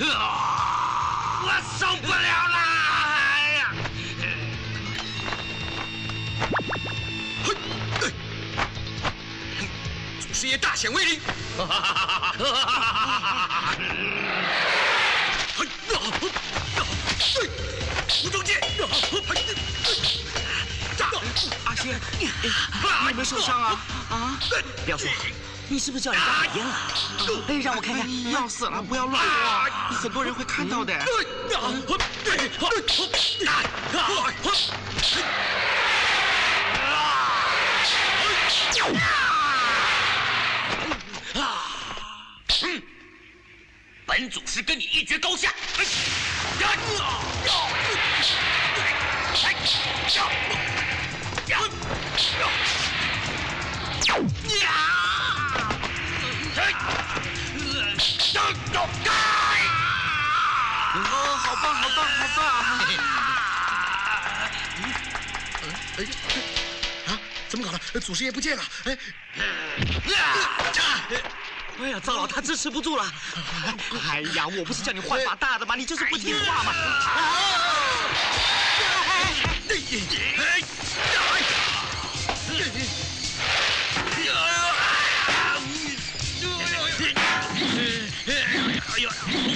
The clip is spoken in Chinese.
我受不了了！哎呀！祖师爷大显威灵！哈哈哈哈哈哈！嘿，嘿吴中剑！阿仙，你有没有受伤啊？啊！廖叔，你是不是叫人家买烟了？哎，让我看看。要死了，不要乱。说，很多人会看到的。本祖师跟你一决高下。好棒好棒好棒啊怎么搞的祖师爷不见了哎呀糟了他支持不住了哎呀我不是叫你换把大的吗你就是不听话嘛よよ